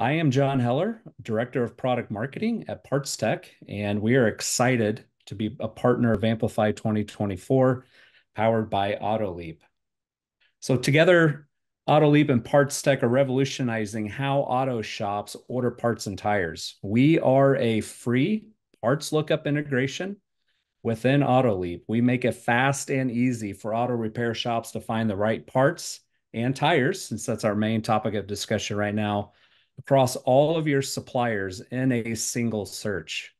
I am John Heller, Director of Product Marketing at Parts Tech, and we are excited to be a partner of Amplify 2024, powered by AutoLeap. So together, AutoLeap and Parts Tech are revolutionizing how auto shops order parts and tires. We are a free parts lookup integration within AutoLeap. We make it fast and easy for auto repair shops to find the right parts and tires, since that's our main topic of discussion right now, across all of your suppliers in a single search.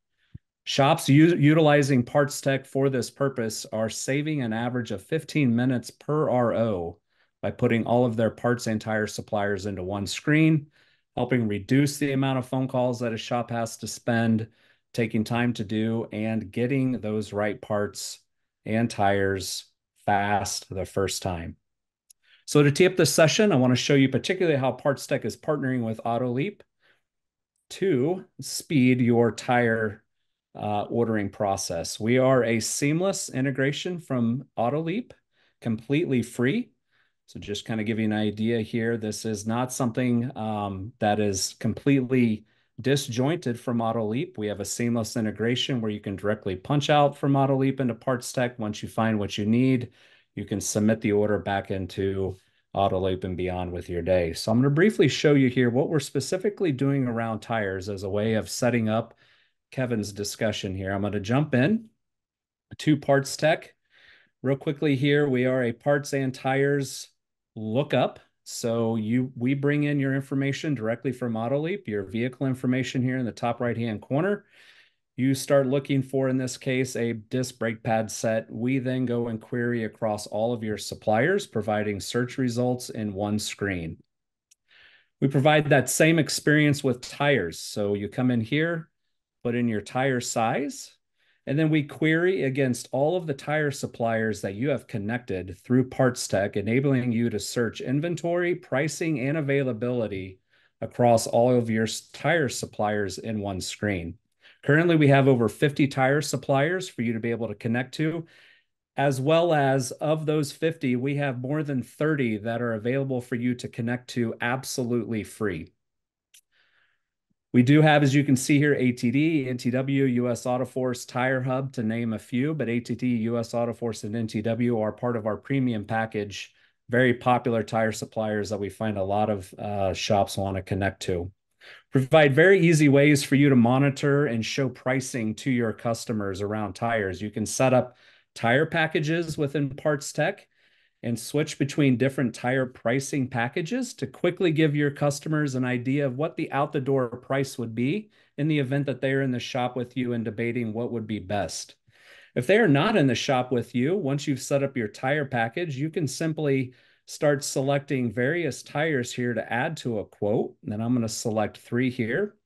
Shops utilizing Parts Tech for this purpose are saving an average of 15 minutes per RO by putting all of their parts and tire suppliers into one screen, helping reduce the amount of phone calls that a shop has to spend, taking time to do, and getting those right parts and tires fast the first time. So to tee up this session, I want to show you particularly how Parts Tech is partnering with AutoLeap to speed your tire uh, ordering process. We are a seamless integration from AutoLeap, completely free. So just kind of give you an idea here, this is not something um, that is completely disjointed from AutoLeap. We have a seamless integration where you can directly punch out from AutoLeap into Parts Tech. Once you find what you need, you can submit the order back into AutoLeap and beyond with your day. So I'm going to briefly show you here what we're specifically doing around tires as a way of setting up Kevin's discussion here. I'm going to jump in to Parts Tech. Real quickly here, we are a parts and tires lookup. So you we bring in your information directly from AutoLeap, your vehicle information here in the top right-hand corner you start looking for, in this case, a disc brake pad set. We then go and query across all of your suppliers, providing search results in one screen. We provide that same experience with tires. So you come in here, put in your tire size, and then we query against all of the tire suppliers that you have connected through Parts Tech, enabling you to search inventory, pricing, and availability across all of your tire suppliers in one screen. Currently, we have over 50 tire suppliers for you to be able to connect to, as well as of those 50, we have more than 30 that are available for you to connect to absolutely free. We do have, as you can see here, ATD, NTW, US Auto Force, Tire Hub, to name a few, but ATD, US Auto Force, and NTW are part of our premium package, very popular tire suppliers that we find a lot of uh, shops want to connect to. Provide very easy ways for you to monitor and show pricing to your customers around tires. You can set up tire packages within Parts Tech and switch between different tire pricing packages to quickly give your customers an idea of what the out the door price would be in the event that they're in the shop with you and debating what would be best. If they are not in the shop with you, once you've set up your tire package, you can simply start selecting various tires here to add to a quote. And then I'm going to select three here.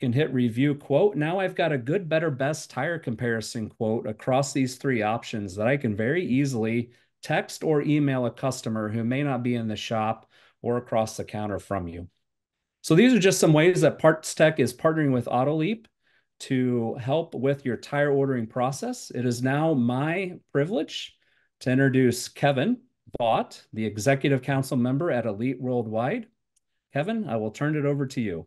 Can hit review quote. Now I've got a good, better, best tire comparison quote across these three options that I can very easily text or email a customer who may not be in the shop or across the counter from you. So these are just some ways that Parts Tech is partnering with AutoLeap to help with your tire ordering process. It is now my privilege to introduce Kevin, Vaught, the executive council member at Elite Worldwide. Kevin, I will turn it over to you.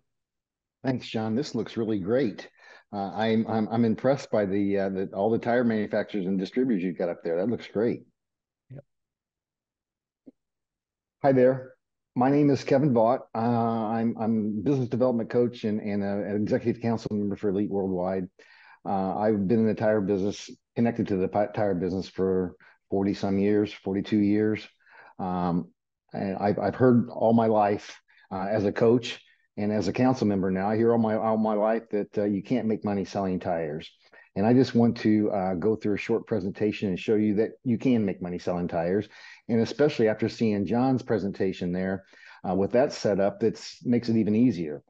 Thanks, John. This looks really great. Uh, I'm, I'm I'm impressed by the, uh, the all the tire manufacturers and distributors you've got up there. That looks great. Yep. Hi there. My name is Kevin Vaught. Uh, I'm I'm business development coach and, and a, an executive council member for Elite Worldwide. Uh, I've been in the tire business, connected to the tire business for 40 some years, 42 years. Um, and I've, I've heard all my life uh, as a coach and as a council member now, I hear all my, all my life that uh, you can't make money selling tires. And I just want to uh, go through a short presentation and show you that you can make money selling tires. And especially after seeing John's presentation there, uh, with that setup, that makes it even easier.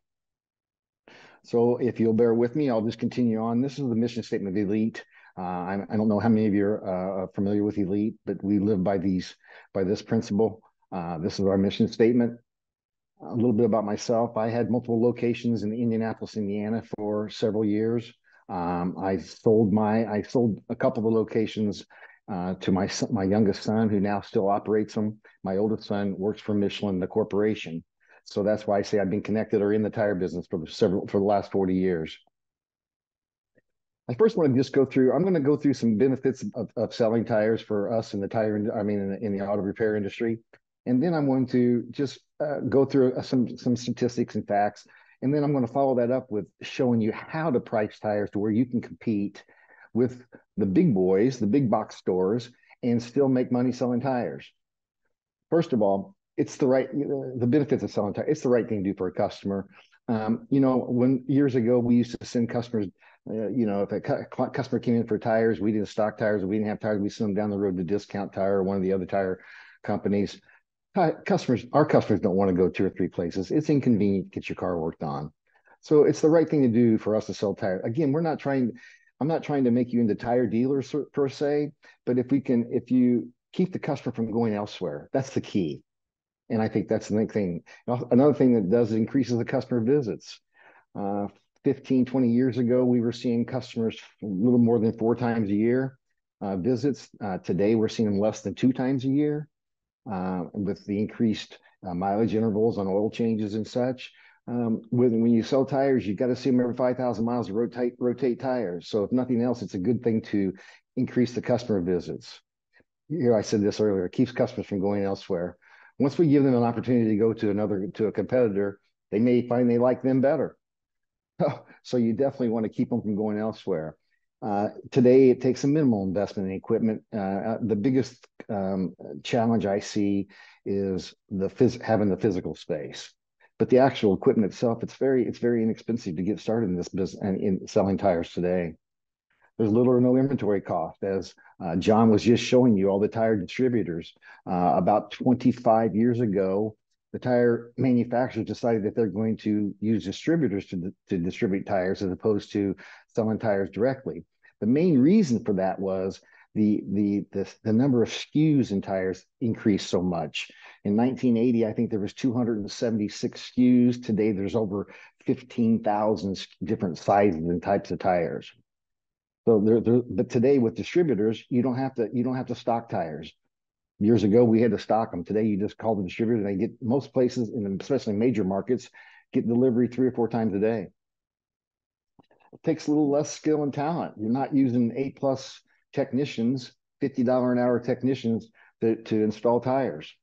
So if you'll bear with me, I'll just continue on. This is the mission statement of Elite. Uh, I, I, don't know how many of you are uh, familiar with Elite, but we live by these by this principle. Uh, this is our mission statement. A little bit about myself. I had multiple locations in Indianapolis, Indiana for several years. Um, I sold my I sold a couple of locations uh, to my my youngest son, who now still operates them. My oldest son works for Michelin, the corporation. So that's why I say I've been connected or in the tire business for several for the last 40 years. I first want to just go through. I'm going to go through some benefits of, of selling tires for us in the tire. I mean, in the, in the auto repair industry, and then I'm going to just uh, go through uh, some some statistics and facts, and then I'm going to follow that up with showing you how to price tires to where you can compete with the big boys, the big box stores, and still make money selling tires. First of all, it's the right the benefits of selling tires. It's the right thing to do for a customer. Um, you know, when years ago we used to send customers, uh, you know, if a customer came in for tires, we didn't stock tires, we didn't have tires, we send them down the road to Discount Tire or one of the other tire companies. customers, our customers don't want to go two or three places. It's inconvenient to get your car worked on. So it's the right thing to do for us to sell tires. Again, we're not trying. I'm not trying to make you into tire dealers per se, but if we can, if you keep the customer from going elsewhere, that's the key. And I think that's the thing. Another thing that does increases the customer visits. Uh, 15, 20 years ago, we were seeing customers a little more than four times a year uh, visits. Uh, today, we're seeing them less than two times a year uh, with the increased uh, mileage intervals on oil changes and such. Um, when, when you sell tires, you've got to see them every 5,000 miles to rotate, rotate tires. So if nothing else, it's a good thing to increase the customer visits. Here, I said this earlier, it keeps customers from going elsewhere. Once we give them an opportunity to go to another to a competitor, they may find they like them better. so you definitely want to keep them from going elsewhere. Uh, today, it takes a minimal investment in equipment. Uh, uh the biggest um, challenge I see is the phys- having the physical space, but the actual equipment itself, it's very it's very inexpensive to get started in this business and in selling tires today. There's little or no inventory cost, as uh, John was just showing you all the tire distributors. Uh, about 25 years ago, the tire manufacturers decided that they're going to use distributors to, to distribute tires as opposed to selling tires directly. The main reason for that was the, the, the, the number of SKUs in tires increased so much. In 1980, I think there was 276 SKUs. Today, there's over 15,000 different sizes and types of tires. So but today with distributors, you don't have to you don't have to stock tires. Years ago, we had to stock them. Today, you just call the distributor, and they get most places, and especially major markets, get delivery three or four times a day. It takes a little less skill and talent. You're not using A plus technicians, fifty dollar an hour technicians to, to install tires.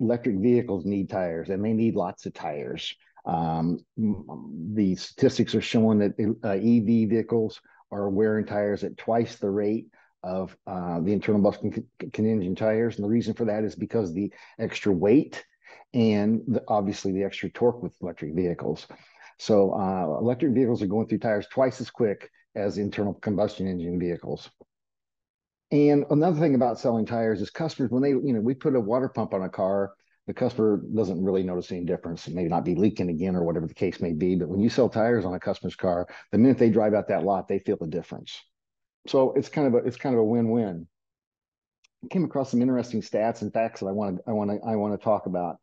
Electric vehicles need tires, and they need lots of tires. Um, the statistics are showing that uh, EV vehicles are wearing tires at twice the rate of uh, the internal combustion engine tires. And the reason for that is because the extra weight and the, obviously the extra torque with electric vehicles. So uh, electric vehicles are going through tires twice as quick as internal combustion engine vehicles. And another thing about selling tires is customers, when they, you know, we put a water pump on a car, the customer doesn't really notice any difference. It may not be leaking again or whatever the case may be. But when you sell tires on a customer's car, the minute they drive out that lot, they feel the difference. So it's kind of a it's kind of a win-win. I came across some interesting stats and facts that I want to I want to I want to talk about.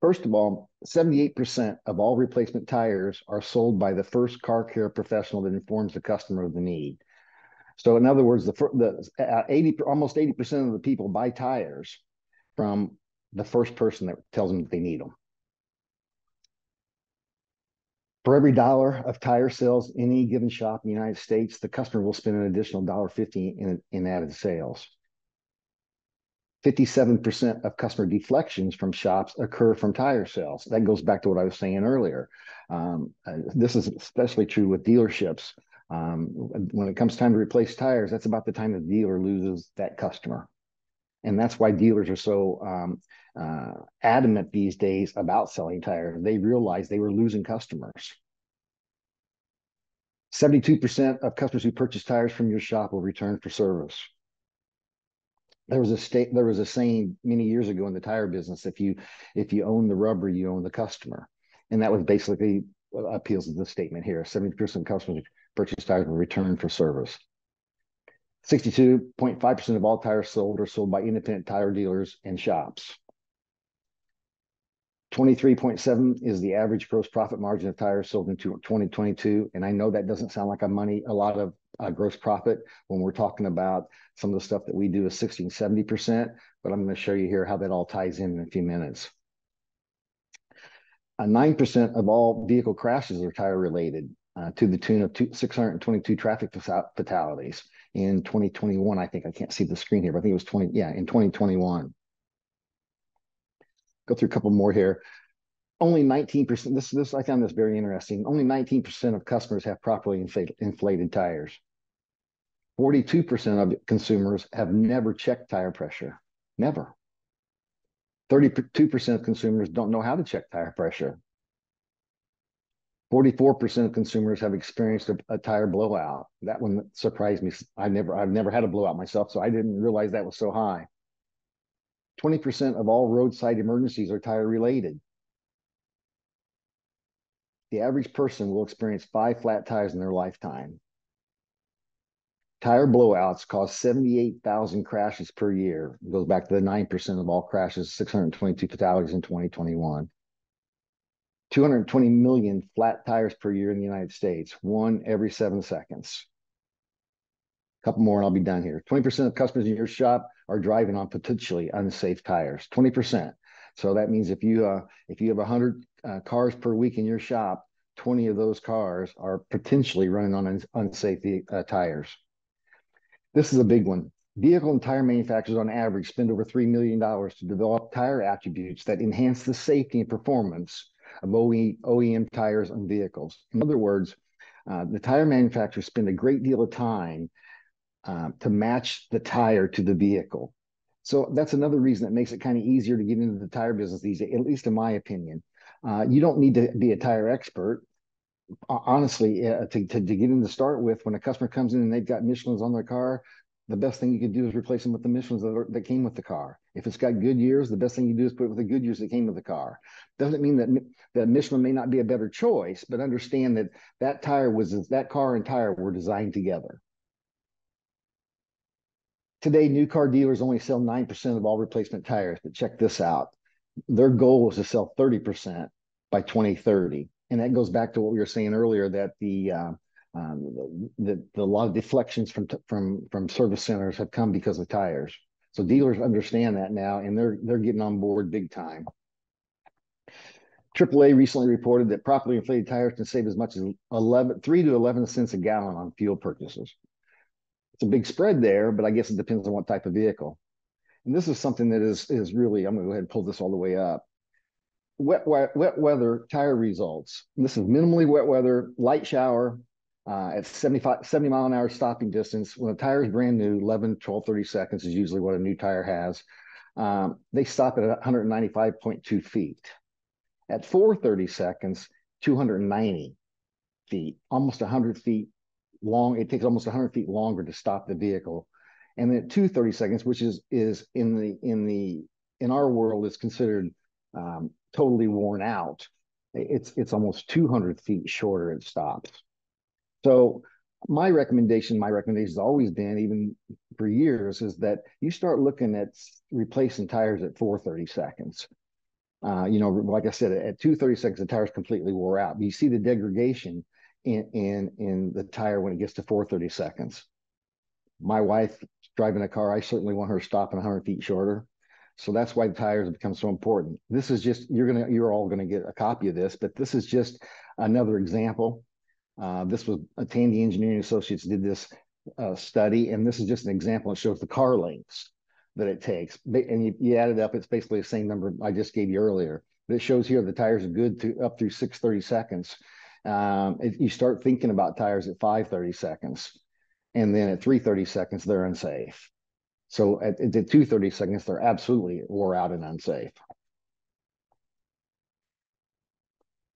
First of all, 78% of all replacement tires are sold by the first car care professional that informs the customer of the need. So in other words, the, the uh, 80 almost 80% of the people buy tires from the first person that tells them that they need them. For every dollar of tire sales in any given shop in the United States, the customer will spend an additional dollar fifty in, in added sales. 57% of customer deflections from shops occur from tire sales. That goes back to what I was saying earlier. Um, uh, this is especially true with dealerships. Um, when it comes time to replace tires, that's about the time the dealer loses that customer. And that's why dealers are so um, uh, adamant these days about selling tires. They realized they were losing customers. 72% of customers who purchase tires from your shop will return for service. There was a state there was a saying many years ago in the tire business if you if you own the rubber you own the customer and that was basically appeals to the statement here 70% of customers who purchase tires will return for service 62.5% of all tires sold are sold by independent tire dealers and shops 23.7 is the average gross profit margin of tires sold in 2022. And I know that doesn't sound like a money, a lot of uh, gross profit when we're talking about some of the stuff that we do is 60 and 70%, but I'm going to show you here how that all ties in in a few minutes. Uh, 9% of all vehicle crashes are tire related uh, to the tune of two, 622 traffic fatalities in 2021. I think I can't see the screen here, but I think it was 20. Yeah, in 2021. Go through a couple more here. Only 19%. This, this I found this very interesting. Only 19% of customers have properly inflated, inflated tires. 42% of consumers have never checked tire pressure. Never. 32% of consumers don't know how to check tire pressure. 44% of consumers have experienced a, a, tire blowout. That one surprised me. I never, I've never had a blowout myself, so I didn't realize that was so high. 20% of all roadside emergencies are tire related. The average person will experience five flat tires in their lifetime. Tire blowouts cause 78,000 crashes per year. It goes back to the 9% of all crashes, 622 fatalities in 2021. 220 million flat tires per year in the United States, one every seven seconds. A couple more and I'll be done here. 20% of customers in your shop are driving on potentially unsafe tires. 20%. So that means if you uh, if you have 100 uh, cars per week in your shop, 20 of those cars are potentially running on un unsafe uh, tires. This is a big one. Vehicle and tire manufacturers on average spend over $3 million to develop tire attributes that enhance the safety and performance of OEM tires on vehicles. In other words, uh, the tire manufacturers spend a great deal of time uh, to match the tire to the vehicle. So that's another reason that makes it kind of easier to get into the tire business these days, at least in my opinion. Uh, you don't need to be a tire expert. Honestly, uh, to, to, to get in to start with, when a customer comes in and they've got Michelin's on their car, the best thing you could do is replace them with the Michelin's that, are, that came with the car. If it's got Goodyears, the best thing you do is put it with the Goodyears that came with the car. Doesn't mean that that Michelin may not be a better choice, but understand that that tire was that car and tire were designed together. Today, new car dealers only sell 9% of all replacement tires, but check this out. Their goal is to sell 30% by 2030. And that goes back to what we were saying earlier that the uh, um, the, the, a lot of deflections from from from service centers have come because of tires. So dealers understand that now, and they're they're getting on board big time. AAA recently reported that properly inflated tires can save as much as 11, 3 to 11 cents a gallon on fuel purchases. It's a big spread there, but I guess it depends on what type of vehicle. And this is something that is is really, I'm going to go ahead and pull this all the way up. Wet, wet, wet weather tire results. And this is minimally wet weather, light shower, uh, at 75, 70 mile an hour stopping distance. When a tire is brand new, 11, 12, 30 seconds is usually what a new tire has. Um, they stop at 195.2 feet. At 430 seconds, 290 feet, almost 100 feet long. It takes almost 100 feet longer to stop the vehicle. And then at 230 seconds, which is is in the in the in our world is considered um, totally worn out. It's it's almost 200 feet shorter. It stops. So my recommendation, my recommendation has always been, even for years, is that you start looking at replacing tires at 430 seconds. Uh, you know, like I said, at 230 seconds, the tire's completely wore out. But you see the degradation in in in the tire when it gets to 430 seconds. My wife driving a car, I certainly want her stopping 100 feet shorter. So that's why the tires become so important. This is just you're gonna you're all gonna get a copy of this, but this is just another example uh, this was uh, Tandy Engineering Associates did this uh, study, and this is just an example. It shows the car lengths that it takes, and you, you add it up. It's basically the same number I just gave you earlier. But it shows here the tires are good up through 630 seconds. Um, it, you start thinking about tires at 530 seconds, and then at 330 seconds they're unsafe. So at, at 230 seconds they're absolutely wore out and unsafe.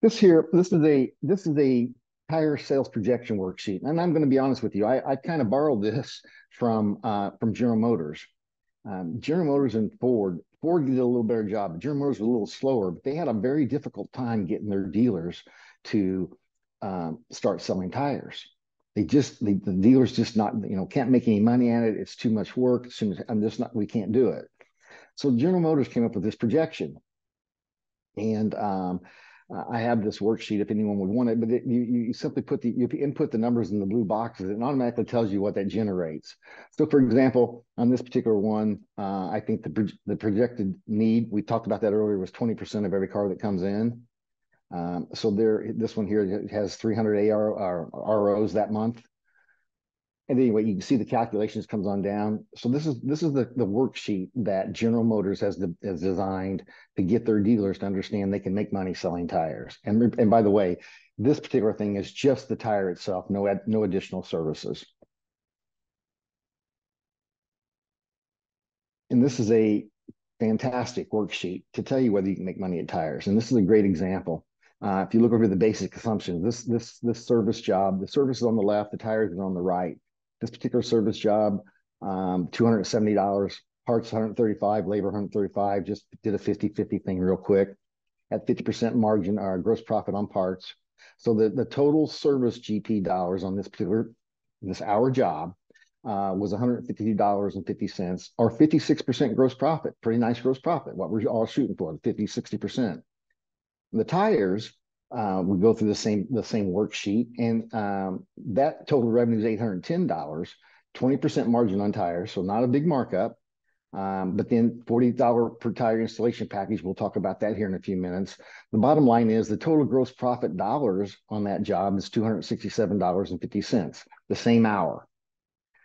This here, this is a this is a tire sales projection worksheet. And I'm going to be honest with you, I, I kind of borrowed this from uh, from General Motors. Um, General Motors and Ford, Ford did a little better job. General Motors was a little slower, but they had a very difficult time getting their dealers to um, start selling tires. They just the, the dealers just not you know can't make any money at it. It's too much work. soon I'm just not we can't do it. So General Motors came up with this projection, and um, I have this worksheet if anyone would want it, but it, you, you simply put the, you input the numbers in the blue boxes, it automatically tells you what that generates. So for example, on this particular one, uh, I think the, the projected need, we talked about that earlier, was 20% of every car that comes in. Um, so there, this one here has 300 AR, ROs that month. And anyway, you can see the calculations comes on down. So this is this is the, the worksheet that General Motors has, de, has designed to get their dealers to understand they can make money selling tires. And, and by the way, this particular thing is just the tire itself, no, no additional services. And this is a fantastic worksheet to tell you whether you can make money at tires. And this is a great example. Uh, if you look over the basic assumptions, this this this service job, the service is on the left, the tires are on the right. This particular service job, um, $270, parts 135, labor 135, just did a 50-50 thing real quick. At 50% margin or gross profit on parts. So the, the total service GP dollars on this particular, this hour job uh, was $152.50 or 56% gross profit. Pretty nice gross profit, what we're all shooting for, 50, 60%. The tires, uh, we go through the same the same worksheet, and um, that total revenue is eight hundred ten dollars, twenty percent margin on tires, so not a big markup. Um, but then forty dollar per tire installation package. We'll talk about that here in a few minutes. The bottom line is the total gross profit dollars on that job is two hundred sixty seven dollars and fifty cents, the same hour.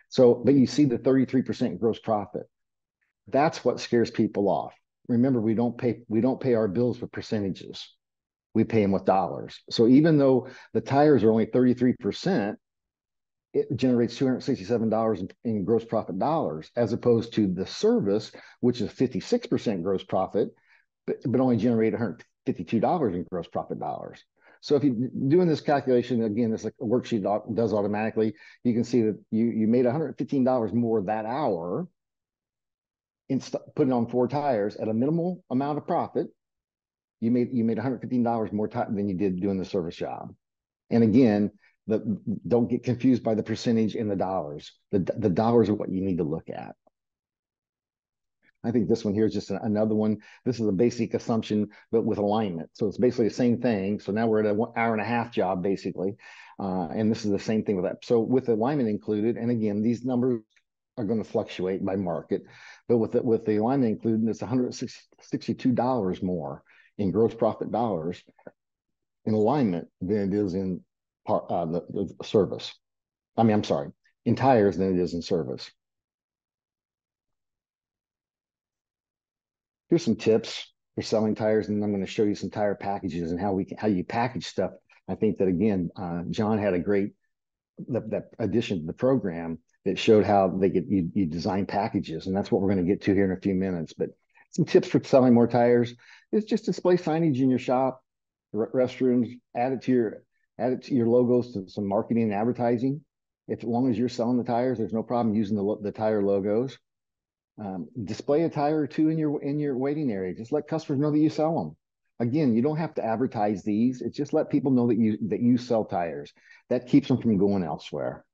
So, but you see the thirty three percent gross profit. That's what scares people off. Remember, we don't pay we don't pay our bills with percentages we pay them with dollars. So even though the tires are only 33%, it generates $267 in, gross profit dollars, as opposed to the service, which is 56% gross profit, but, but only generate $152 in gross profit dollars. So if you're doing this calculation, again, this like a worksheet does automatically, you can see that you, you made $115 more that hour in putting on four tires at a minimal amount of profit you made you made $115 more time than you did doing the service job. And again, the, don't get confused by the percentage in the dollars. The, the dollars are what you need to look at. I think this one here is just another one. This is a basic assumption, but with alignment. So it's basically the same thing. So now we're at an hour and a half job, basically. Uh, and this is the same thing with that. So with alignment included, and again, these numbers are going to fluctuate by market, but with the, with the alignment included, it's $162 more in gross profit dollars in alignment than it is in part, uh, the, the service. I mean, I'm sorry, in tires than it is in service. Here's some tips for selling tires, and I'm going to show you some tire packages and how we can, how you package stuff. I think that again, uh, John had a great that, that addition to the program that showed how they could you, you design packages, and that's what we're going to get to here in a few minutes. But some tips for selling more tires is just display signage in your shop, restrooms, add it to your add it to your logos to some marketing and advertising. If as long as you're selling the tires, there's no problem using the, the tire logos. Um, display a tire or two in your in your waiting area. Just let customers know that you sell them. Again, you don't have to advertise these. It's just let people know that you that you sell tires. That keeps them from going elsewhere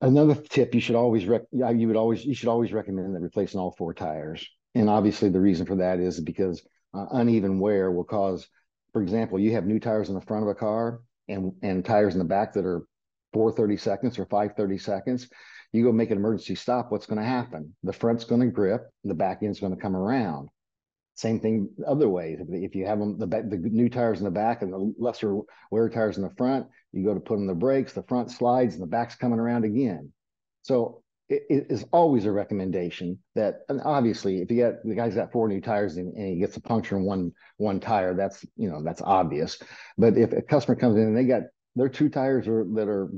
another tip you should always rec- you would always you should always recommend that replacing all four tires and obviously the reason for that is because uh, uneven wear will cause for example you have new tires in the front of a car and and tires in the back that are 430 seconds or 530 seconds you go make an emergency stop what's going to happen the front's going to grip the back end's going to come around same thing other ways. If you have them the the new tires in the back and the lesser wear tires in the front, you go to put on the brakes, the front slides and the back's coming around again. So it, is always a recommendation that, and obviously, if you get the guy's got four new tires and, and, he gets a puncture in one one tire, that's you know that's obvious. But if a customer comes in and they got their two tires are that are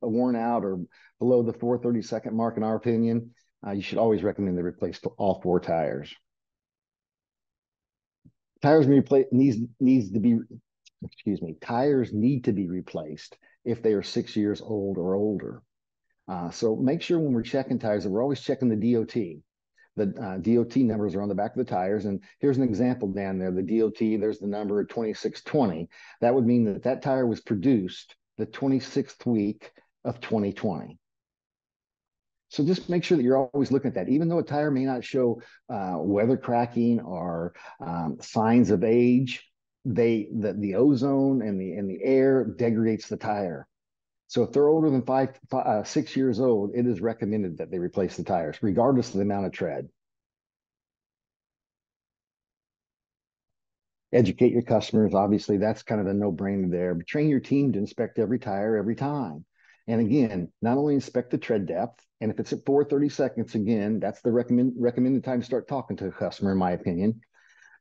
worn out or below the 430 second mark, in our opinion, uh, you should always recommend they replace all four tires tires replace needs needs to be excuse me tires need to be replaced if they are six years old or older uh, so make sure when we're checking tires that we're always checking the dot the uh, dot numbers are on the back of the tires and here's an example down there the dot there's the number 2620 that would mean that that tire was produced the 26th week of 2020 so just make sure that you're always looking at that. Even though a tire may not show uh, weather cracking or um, signs of age, they the, the ozone and the and the air degrades the tire. So if they're older than five, five uh, six years old, it is recommended that they replace the tires, regardless of the amount of tread. Educate your customers. Obviously, that's kind of a no brainer there. But train your team to inspect every tire every time. And again, not only inspect the tread depth, and if it's at 430 seconds, again, that's the recommend, recommended time to start talking to a customer, in my opinion.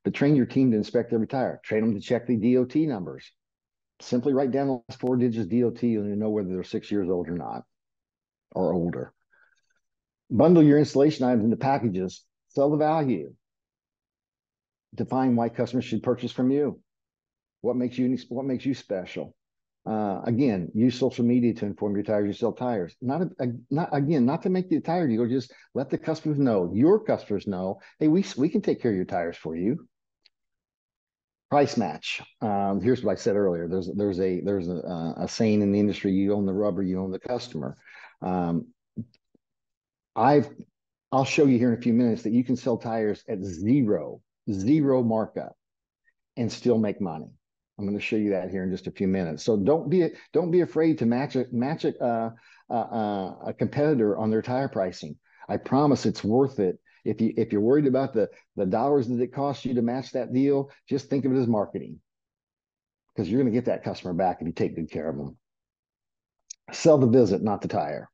But train your team to inspect every tire. Train them to check the DOT numbers. Simply write down the last four digits DOT and you know whether they're six years old or not, or older. Bundle your installation items into packages. Sell the value. Define why customers should purchase from you. What makes you what makes you special? Uh, again, use social media to inform your tires. You sell tires. Not, a, not again, not to make the tire dealer. Just let the customers know. Your customers know. Hey, we we can take care of your tires for you. Price match. Um, here's what I said earlier. There's there's a there's a, a, saying in the industry: you own the rubber, you own the customer. Um, I've I'll show you here in a few minutes that you can sell tires at zero zero markup and still make money. I'm going to show you that here in just a few minutes. So don't be don't be afraid to match a match a, uh, uh, uh, a competitor on their tire pricing. I promise it's worth it. If you if you're worried about the the dollars that it costs you to match that deal, just think of it as marketing, because you're going to get that customer back if you take good care of them. Sell the visit, not the tire.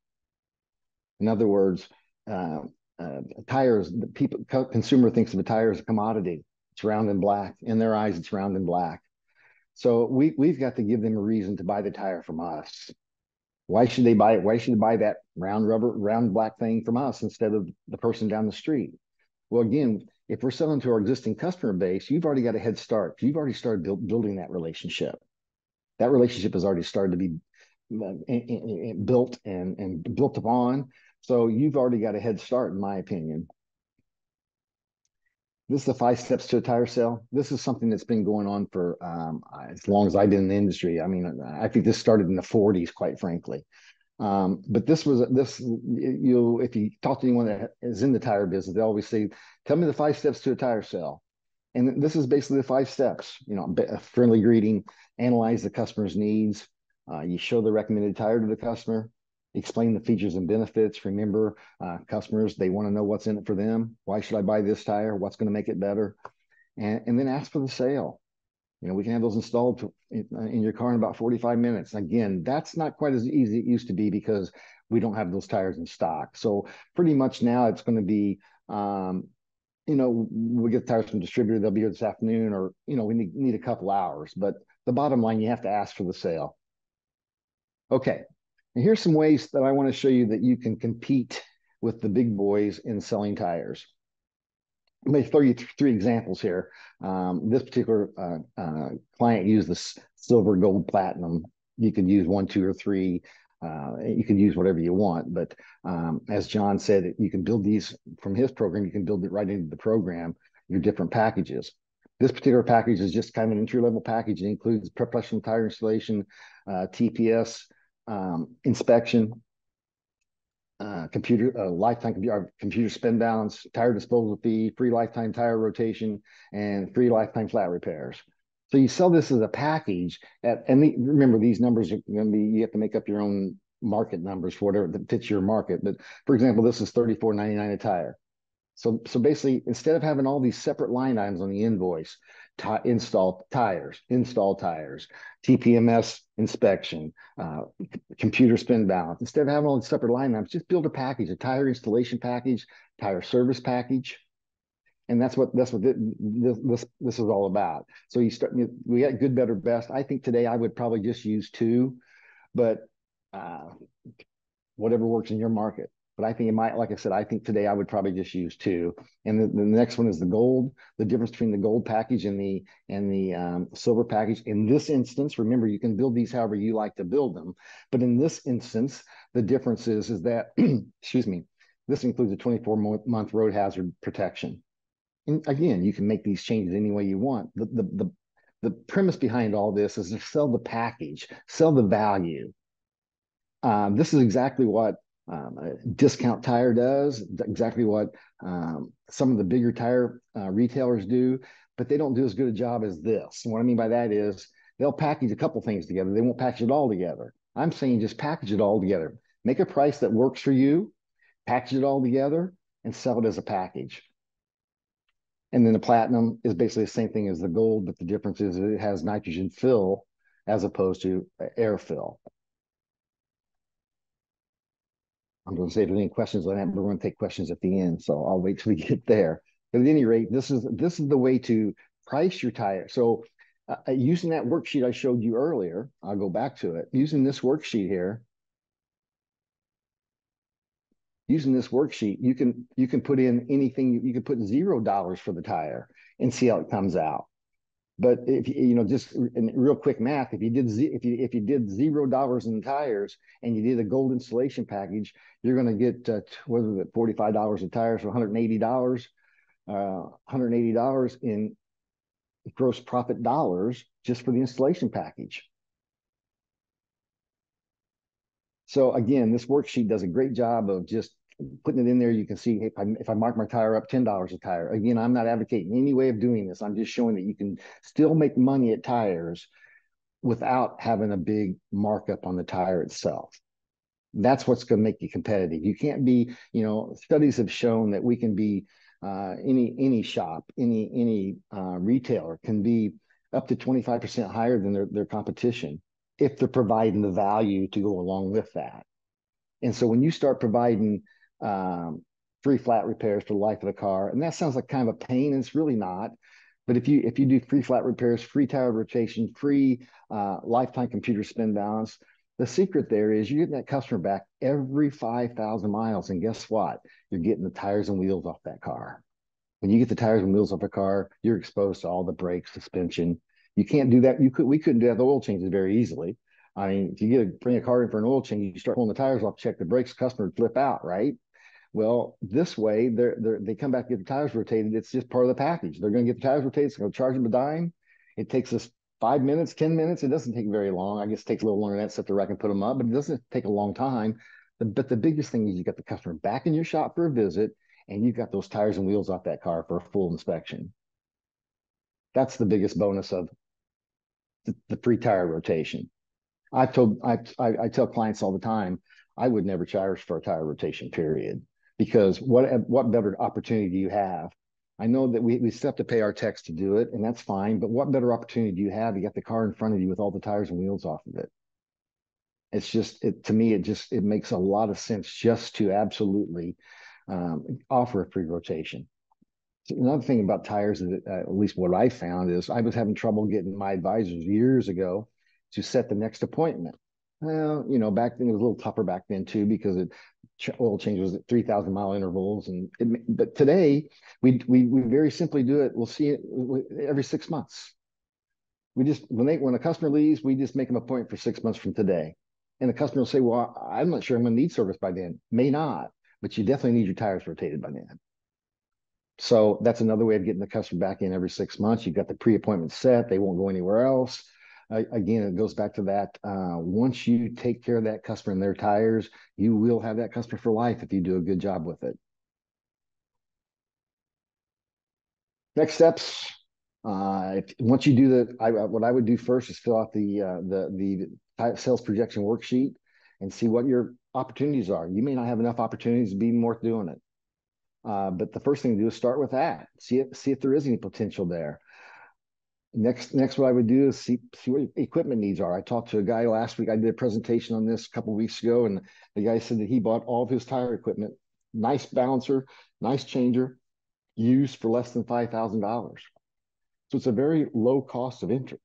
In other words, uh, uh, tires. The people consumer thinks of a tire as a commodity. It's round and black. In their eyes, it's round and black. So we we've got to give them a reason to buy the tire from us. Why should they buy it? Why should they buy that round rubber, round black thing from us instead of the person down the street? Well, again, if we're selling to our existing customer base, you've already got a head start. You've already started build, building that relationship. That relationship has already started to be uh, built and, and built upon. So you've already got a head start, in my opinion. This is the five steps to a tire sale. This is something that's been going on for um, as long as I've been in the industry. I mean, I think this started in the 40s, quite frankly. Um, but this was this you if you talk to anyone that is in the tire business, they always say, "Tell me the five steps to a tire sale." And this is basically the five steps. You know, a friendly greeting, analyze the customer's needs. Uh, you show the recommended tire to the customer explain the features and benefits. Remember, uh, customers, they want to know what's in it for them. Why should I buy this tire? What's going to make it better? And, and then ask for the sale. You know, we can have those installed in, uh, in your car in about 45 minutes. Again, that's not quite as easy as it used to be because we don't have those tires in stock. So pretty much now it's going to be, um, you know, we get tires from distributor, they'll be here this afternoon, or, you know, we need, need a couple hours. But the bottom line, you have to ask for the sale. Okay, and here's some ways that I want to show you that you can compete with the big boys in selling tires. Let me throw you th three examples here. Um, this particular uh, uh, client used the silver, gold, platinum. You could use one, two, or three. Uh, you can use whatever you want. But um, as John said, you can build these from his program. You can build it right into the program, your different packages. This particular package is just kind of an entry level package. It includes professional tire installation, uh, TPS, um, inspection, uh, computer uh, lifetime computer, computer spin balance, tire disposal fee, free lifetime tire rotation, and free lifetime flat repairs. So you sell this as a package, at, and the, remember these numbers are going to be you have to make up your own market numbers for whatever that fits your market. But for example, this is thirty four ninety nine a tire. So so basically, instead of having all these separate line items on the invoice, install tires, install tires, TPMS inspection, uh, computer spin balance. Instead of having all these separate line items, just build a package, a tire installation package, tire service package. And that's what that's what this this, this is all about. So you start we got good, better, best. I think today I would probably just use two, but uh, whatever works in your market. But I think it might, like I said, I think today I would probably just use two. And the, the next one is the gold. The difference between the gold package and the and the um, silver package. In this instance, remember you can build these however you like to build them. But in this instance, the difference is is that excuse me, this includes a 24 month road hazard protection. And again, you can make these changes any way you want. The the the the premise behind all this is to sell the package, sell the value. Um, this is exactly what um, discount tire does exactly what um, some of the bigger tire uh, retailers do, but they don't do as good a job as this. And what I mean by that is they'll package a couple things together. They won't package it all together. I'm saying just package it all together. Make a price that works for you, package it all together, and sell it as a package. And then the platinum is basically the same thing as the gold, but the difference is it has nitrogen fill as opposed to air fill. I'm going to say if there's any questions on that, we're going to take questions at the end, so I'll wait till we get there. But at any rate, this is this is the way to price your tire. So uh, uh using that worksheet I showed you earlier, I'll go back to it. Using this worksheet here, using this worksheet, you can you can put in anything. You can put zero dollars for the tire and see how it comes out. But if you know, just in real quick math, if you did if you if you did zero dollars in tires and you did a gold installation package, you're going to get uh, was it, forty five dollars a tire, so one hundred and eighty dollars, uh, one hundred and eighty dollars in gross profit dollars just for the installation package. So again, this worksheet does a great job of just putting it in there, you can see if I, if I mark my tire up $10 a tire. Again, I'm not advocating any way of doing this. I'm just showing that you can still make money at tires without having a big markup on the tire itself. That's what's going to make you competitive. You can't be, you know, studies have shown that we can be uh, any any shop, any any uh, retailer can be up to 25% higher than their, their competition if they're providing the value to go along with that. And so when you start providing um, free flat repairs for the life of the car. And that sounds like kind of a pain, and it's really not. But if you if you do free flat repairs, free tire rotation, free uh, lifetime computer spin balance, the secret there is you're getting that customer back every 5,000 miles. And guess what? You're getting the tires and wheels off that car. When you get the tires and wheels off a car, you're exposed to all the brakes, suspension. You can't do that. You could we couldn't do that the oil changes very easily. I mean, if you get a, bring a car in for an oil change, you start pulling the tires off, check the brakes, customer flip out, right? Well, this way, they're, they're, they come back get the tires rotated. It's just part of the package. They're going to get the tires rotated. It's going to charge them a dime. It takes us five minutes, 10 minutes. It doesn't take very long. I guess it takes a little longer than that set the rack and put them up, but it doesn't take a long time. But the biggest thing is you got the customer back in your shop for a visit and you've got those tires and wheels off that car for a full inspection. That's the biggest bonus of the, the free tire rotation. I've told I, I, I tell clients all the time I would never charge for a tire rotation period because what what better opportunity do you have? I know that we, we still have to pay our techs to do it, and that's fine. But what better opportunity do you have? You got the car in front of you with all the tires and wheels off of it. It's just it to me. It just it makes a lot of sense just to absolutely um, offer a free rotation. So another thing about tires is uh, at least what I found is I was having trouble getting my advisors years ago to set the next appointment. Well, you know, back then it was a little tougher back then too because it oil change was at 3000 mile intervals. And it, but today we, we we very simply do it. We'll see it every six months. We just when they when a customer leaves we just make them a point for six months from today. And the customer will say well i'm not sure i'm going to need service by then. May not but you definitely need your tires rotated by then. So that's another way of getting the customer back in every six months. You've got the pre-appointment set. They won't go anywhere else again, it goes back to that. Uh, once you take care of that customer and their tires, you will have that customer for life if you do a good job with it. Next steps. Uh, once you do the, I, what I would do first is fill out the uh, the the sales projection worksheet and see what your opportunities are. You may not have enough opportunities to be worth doing it. Uh, but the first thing to do is start with that. See if see if there is any potential there. Next, next, what I would do is see, see what equipment needs are. I talked to a guy last week. I did a presentation on this a couple weeks ago, and the guy said that he bought all of his tire equipment, nice balancer, nice changer, used for less than five thousand dollars. So it's a very low cost of entry.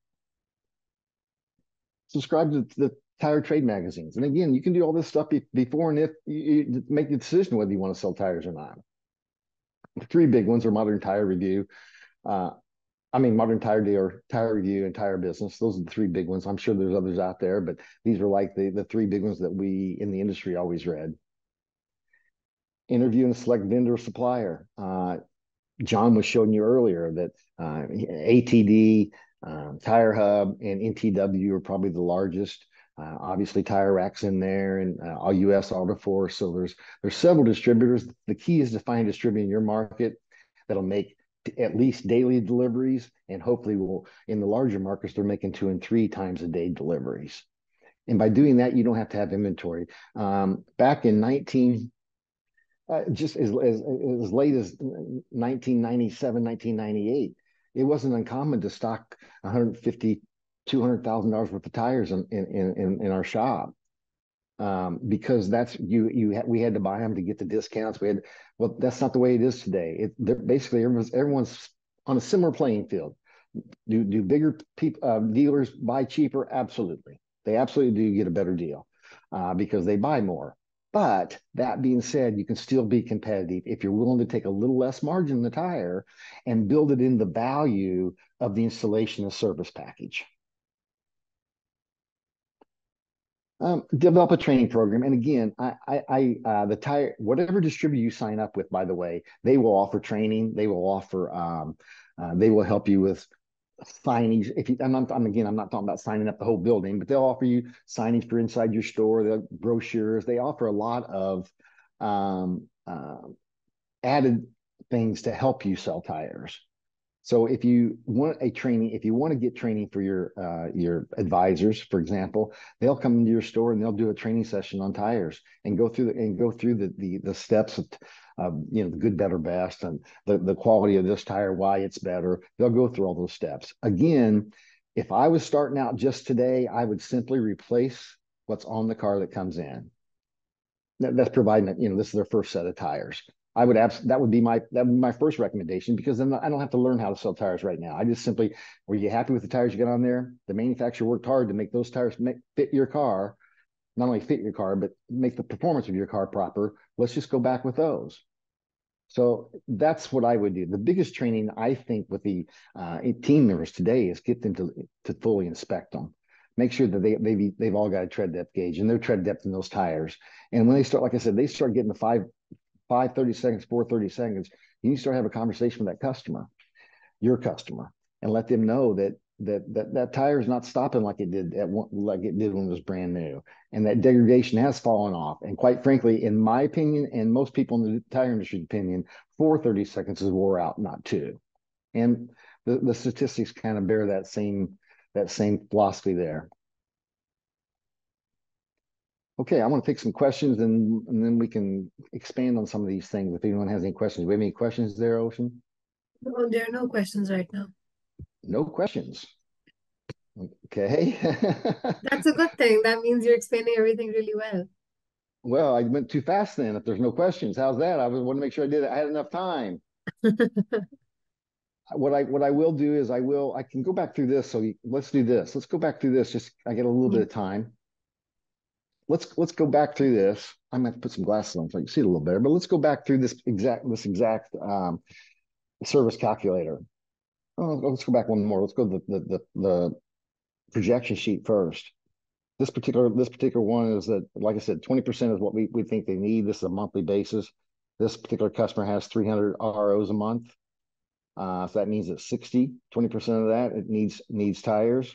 Subscribe to the tire trade magazines, and again, you can do all this stuff before and if you make the decision whether you want to sell tires or not. The three big ones are Modern Tire Review. Uh, I mean, modern tire dealer, tire review, and tire business. Those are the three big ones. I'm sure there's others out there, but these are like the, the three big ones that we in the industry always read. Interview and select vendor supplier. Uh, John was showing you earlier that uh, ATD, um, Tire Hub, and NTW are probably the largest. Uh, obviously, Tire Rack's in there, and uh, all US Autoforce. So there's there's several distributors. The key is to find a distributor in your market that'll make at least daily deliveries, and hopefully will in the larger markets they're making two and three times a day deliveries. And by doing that, you don't have to have inventory. Um, back in 19, uh, just as, as, as late as 1997, 1998, it wasn't uncommon to stock 150, $200,000 worth of tires in, in, in, in our shop. Um, because that's you you ha- we had to buy them to get the discounts. We had well, that's not the way it is today. It basically everyone's everyone's on a similar playing field. Do do bigger people uh, dealers buy cheaper? Absolutely, they absolutely do get a better deal uh, because they buy more. But that being said, you can still be competitive if you're willing to take a little less margin in the tire and build it in the value of the installation and service package. Um, develop a training program, and again, I, I, I uh, the tire, whatever distributor you sign up with, by the way, they will offer training. They will offer, um, uh, they will help you with signage. If you, I'm, not, I'm again, I'm not talking about signing up the whole building, but they'll offer you signage for inside your store, the brochures. They offer a lot of um, uh, added things to help you sell tires. So if you want a training, if you want to get training for your uh, your advisors, for example, they'll come into your store and they'll do a training session on tires and go through the, and go through the the, the steps of um, you know, the good, better, best, and the, the quality of this tire, why it's better. They'll go through all those steps. Again, if I was starting out just today, I would simply replace what's on the car that comes in. That, that's providing that, you know, this is their first set of tires. I would abs- that would be my that would be my first recommendation because then I don't have to learn how to sell tires right now. I just simply were you happy with the tires you got on there? The manufacturer worked hard to make those tires make, fit your car, not only fit your car but make the performance of your car proper. Let's just go back with those. So that's what I would do. The biggest training I think with the uh, team members today is get them to to fully inspect them, make sure that they they've they've all got a tread depth gauge and their tread depth in those tires. And when they start, like I said, they start getting the five five thirty seconds, four thirty seconds. You need to start have a conversation with that customer, your customer, and let them know that that that that tire is not stopping like it did at one, like it did when it was brand new, and that degradation has fallen off. And quite frankly, in my opinion, and most people in the tire industry opinion, four thirty seconds is wore out, not two. And the, the statistics kind of bear that same that same philosophy there. Okay, I want to take some questions and, and then we can expand on some of these things. If anyone has any questions, do we have any questions there, Ocean? No, there are no questions right now no questions. Okay. That's a good thing. That means you're explaining everything really well. Well, I went too fast then. If there's no questions, how's that? I want to make sure I did it. I had enough time. what I what I will do is I will I can go back through this. So let's do this. Let's go back through this. Just I get a little bit of time. Let's let's go back through this. I'm gonna put some glasses on so you can see it a little better. But let's go back through this exact this exact um, service calculator oh, let's go back one more. Let's go to the, the, the, the projection sheet first. This particular this particular one is that, like I said, 20% is what we, we think they need. This is a monthly basis. This particular customer has 300 ROs a month. Uh, so that means that 60, 20% of that, it needs needs tires.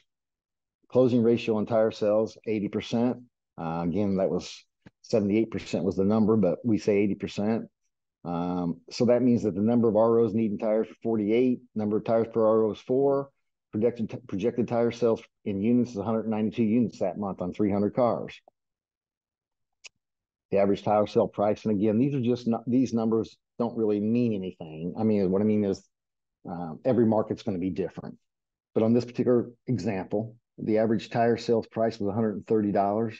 Closing ratio on tire sales, 80%. Uh, again, that was 78% was the number, but we say 80%. Um, so that means that the number of ROs needing tires for 48, number of tires per RO is four, projected projected tire sales in units is 192 units that month on 300 cars. The average tire sale price, and again, these are just not these numbers don't really mean anything. I mean, what I mean is uh, every market's going to be different. But on this particular example, the average tire sales price was $130.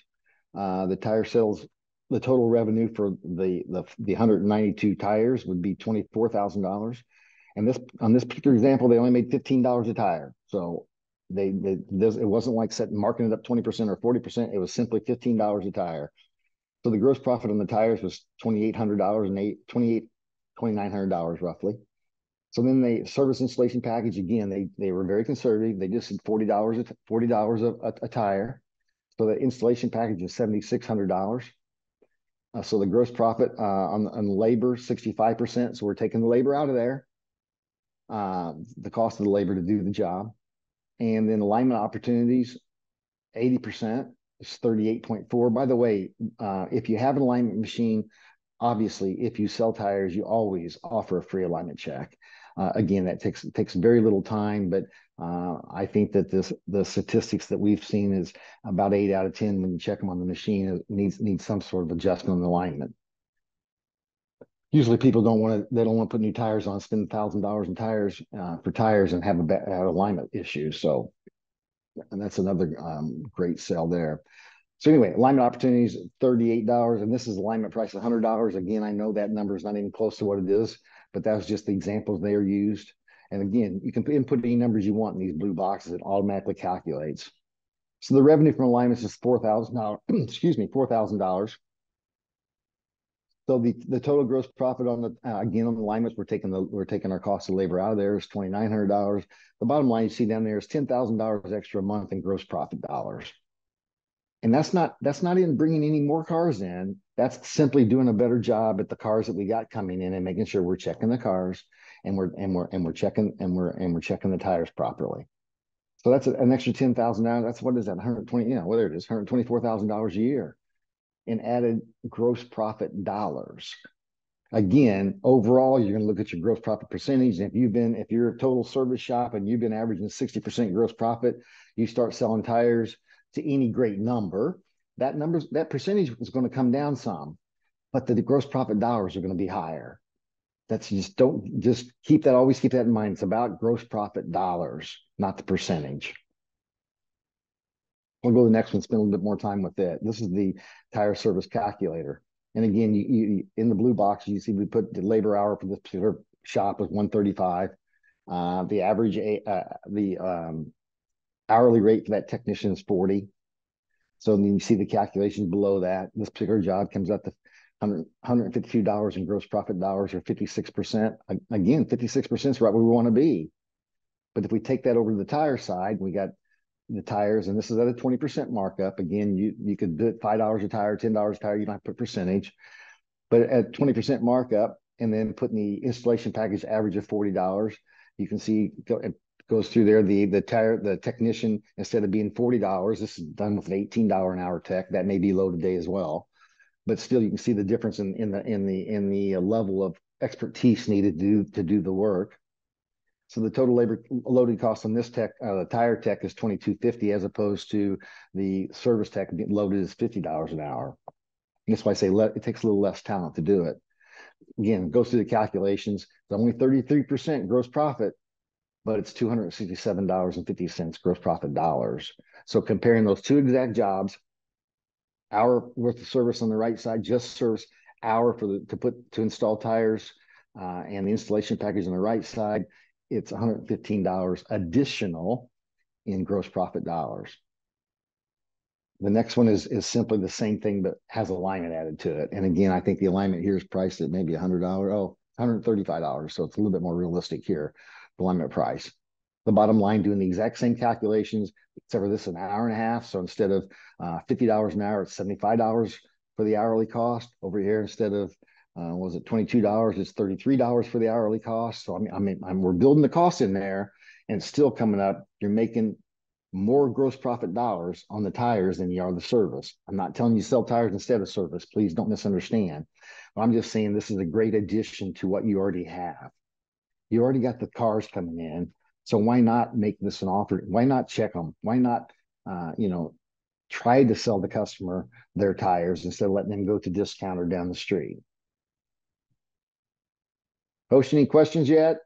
Uh, the tire sales the total revenue for the the, the 192 tires would be $24,000. And this on this particular example, they only made $15 a tire. So they, they this, it wasn't like setting marking it up 20% or 40%. It was simply $15 a tire. So the gross profit on the tires was $2,800 and eight, 28, $2,900 roughly. So then they service installation package again. They they were very conservative. They just said forty dollars forty dollars a, a, a tire. So the installation package is seventy six hundred dollars. Uh, so the gross profit uh, on, on labor, 65%. So we're taking the labor out of there, uh, the cost of the labor to do the job. And then alignment opportunities, 80% is 38.4. By the way, uh, if you have an alignment machine, obviously, if you sell tires, you always offer a free alignment check. Uh, again, that takes takes very little time, but uh, I think that this the statistics that we've seen is about eight out of ten when you check them on the machine needs needs some sort of adjustment and alignment. usually people don't want to they don't want to put new tires on spend thousand dollars in tires uh, for tires and have a bad alignment issue so. And that's another um, great sale there. So anyway alignment opportunities $38 and this is alignment price $100 again i know that number is not even close to what it is but that was just the examples they are used and again you can input any numbers you want in these blue boxes it automatically calculates so the revenue from alignments is $4000 excuse me $4000 so the, the total gross profit on the uh, again on the alignments we're taking the we're taking our cost of labor out of there is twenty nine hundred dollars. The bottom line you see down there is ten thousand dollars extra a month in gross profit dollars, and that's not that's not even bringing any more cars in. That's simply doing a better job at the cars that we got coming in and making sure we're checking the cars and we're and we're and we're checking and we're and we're checking the tires properly. So that's an extra ten thousand dollars. That's what is that? One hundred twenty. Yeah, whether it is one hundred twenty four thousand dollars a year in added gross profit dollars. Again, overall, you're going to look at your gross profit percentage. And if you've been, if you're a total service shop and you've been averaging 60% gross profit, you start selling tires to any great number, that number, that percentage is going to come down some, but the gross profit dollars are going to be higher. That's just don't just keep that, always keep that in mind. It's about gross profit dollars, not the percentage. We'll go to the next one, spend a little bit more time with it. This is the tire service calculator. And again, you, you in the blue box, you see we put the labor hour for this particular shop was 135. Uh, the average, uh, the um, hourly rate for that technician is 40. So then you see the calculations below that. This particular job comes out to 100, $152 in gross profit dollars or 56%. Again, 56% is right where we want to be. But if we take that over to the tire side, we got the tires, and this is at a 20% markup. Again, you you could do it five dollars a tire, ten dollars a tire, you don't have to put percentage, but at 20% markup, and then putting the installation package average of $40, you can see it goes through there. The the tire, the technician, instead of being $40, this is done with an $18 an hour tech. That may be low today as well. But still you can see the difference in, in the in the in the level of expertise needed to do to do the work. So the total labor loaded cost on this tech, uh, the tire tech is twenty two fifty, as opposed to the service tech loaded is fifty dollars an hour. And that's why I say let, it takes a little less talent to do it. Again, goes through the calculations. It's only thirty three percent gross profit, but it's two hundred sixty seven dollars and fifty cents gross profit dollars. So comparing those two exact jobs, hour worth of service on the right side, just service hour for the to put to install tires, uh, and the installation package on the right side it's $115 additional in gross profit dollars. The next one is is simply the same thing, but has alignment added to it. And again, I think the alignment here is priced at maybe $100, oh, $135. So it's a little bit more realistic here, the alignment price. The bottom line doing the exact same calculations, except for this an hour and a half. So instead of uh, $50 an hour, it's $75 for the hourly cost. Over here, instead of uh, was it $22? It's $33 for the hourly cost. So I mean, I mean, I'm, we're building the cost in there and it's still coming up. You're making more gross profit dollars on the tires than you are the service. I'm not telling you sell tires instead of service. Please don't misunderstand. But I'm just saying this is a great addition to what you already have. You already got the cars coming in. So why not make this an offer? Why not check them? Why not, uh, you know, try to sell the customer their tires instead of letting them go to discounter down the street? Coach, any questions yet?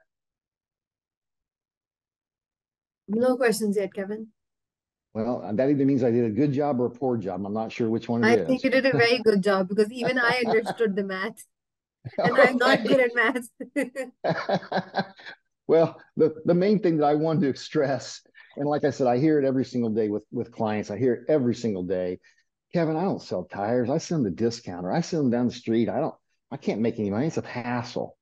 No questions yet, Kevin. Well, that either means I did a good job or a poor job. I'm not sure which one it I is. think you did a very good job because even I understood the math and I'm not good at math. well, the, the main thing that I wanted to stress, and like I said, I hear it every single day with, with clients. I hear it every single day. Kevin, I don't sell tires. I send them to discounter. I send them down the street. I don't, I can't make any money. It's a hassle.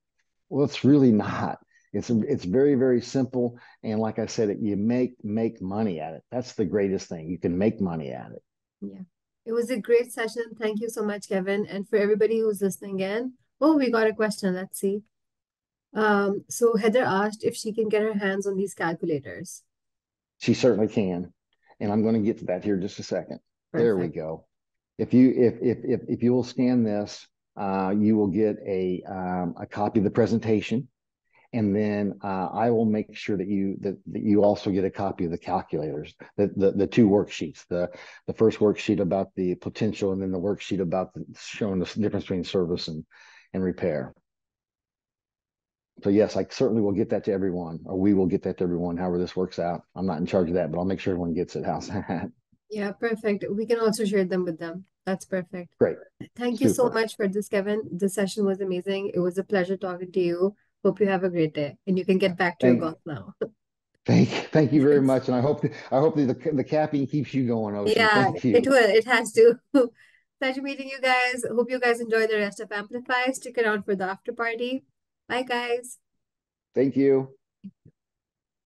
Well, it's really not. It's it's very very simple, and like I said, you make make money at it. That's the greatest thing. You can make money at it. Yeah, it was a great session. Thank you so much, Kevin, and for everybody who's listening in. Oh, we got a question. Let's see. Um, so Heather asked if she can get her hands on these calculators. She certainly can, and I'm going to get to that here just a second. Perfect. There we go. If you if if if if you will scan this, uh, you will get a um, a copy of the presentation, and then uh, I will make sure that you that, that you also get a copy of the calculators, the, the the two worksheets, the the first worksheet about the potential, and then the worksheet about the, showing the difference between service and and repair. So yes, I certainly will get that to everyone, or we will get that to everyone, however this works out. I'm not in charge of that, but I'll make sure everyone gets it. How's that? Yeah, perfect. We can also share them with them. That's perfect. Great. Thank you so much for this, Kevin. The session was amazing. It was a pleasure talking to you. Hope you have a great day and you can get back to your Thank- golf now. Thank, thank you very much, and I hope I hope that the the capping keeps you going, Ocean. Yeah, you. it will. It has to. Pleasure meeting you guys. Hope you guys enjoy the rest of Amplify. Stick around for the after party. Bye, guys. Thank you.